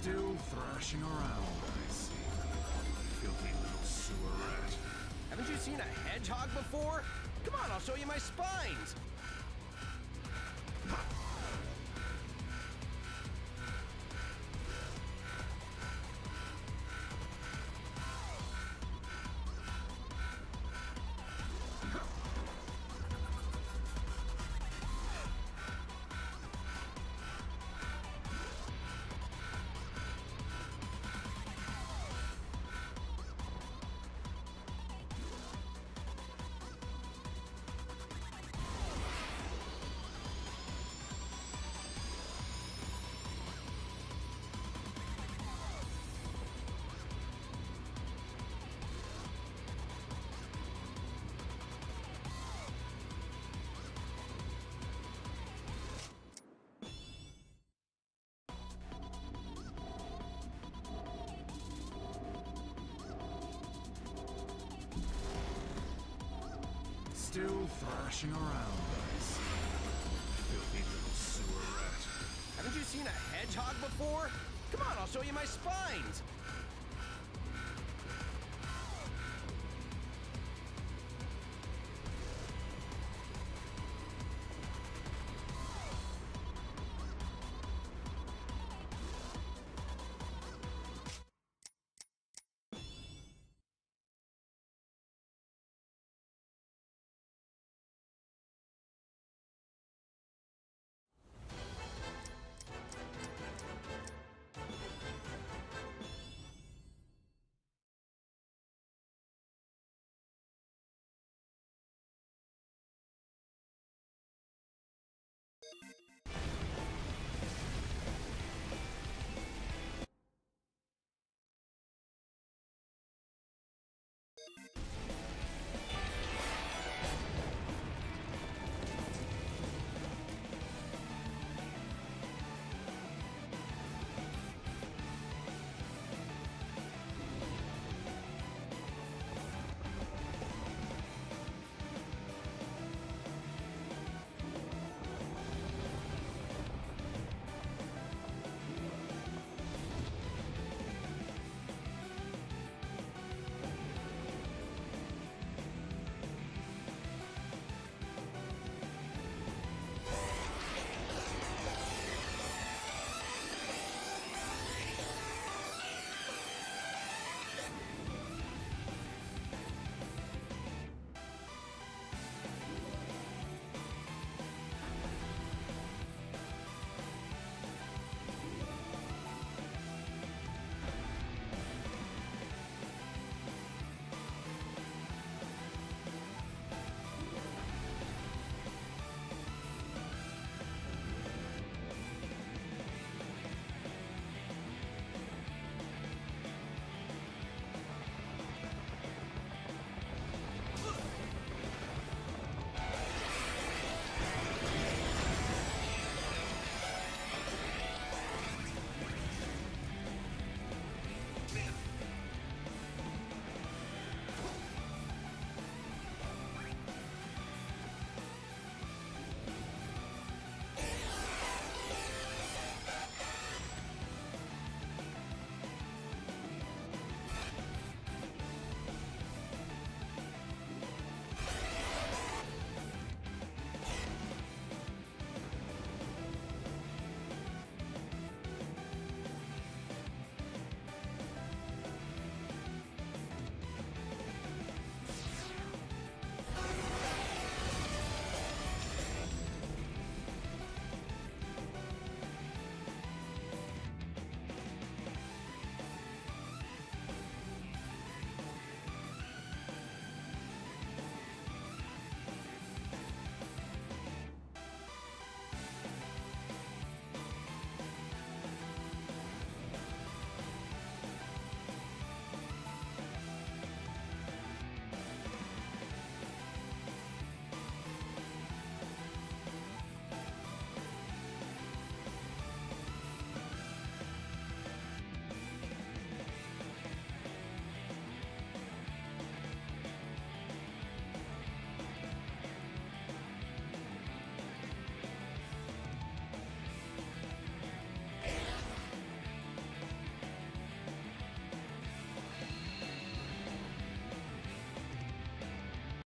Still thrashing around, I see. Filthy little sewer rat. Haven't you seen a hedgehog before? Come on, I'll show you my spines. Still thrashing around, see. Filthy little sewer rat. Haven't you seen a hedgehog before? Come on, I'll show you my spines.